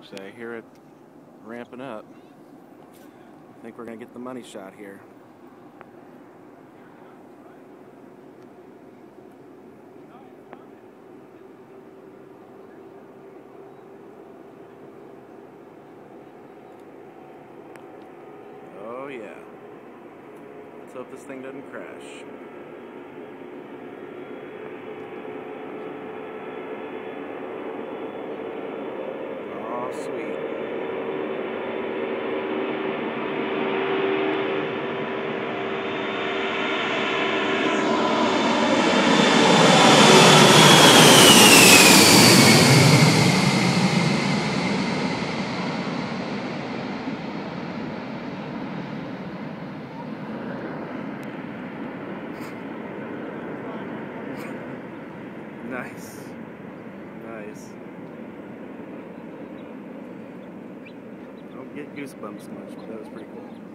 Actually, I hear it ramping up. I think we're going to get the money shot here. Oh yeah. Let's hope this thing doesn't crash. Sweet. Nice. Nice. Get goosebumps much, but that was pretty cool.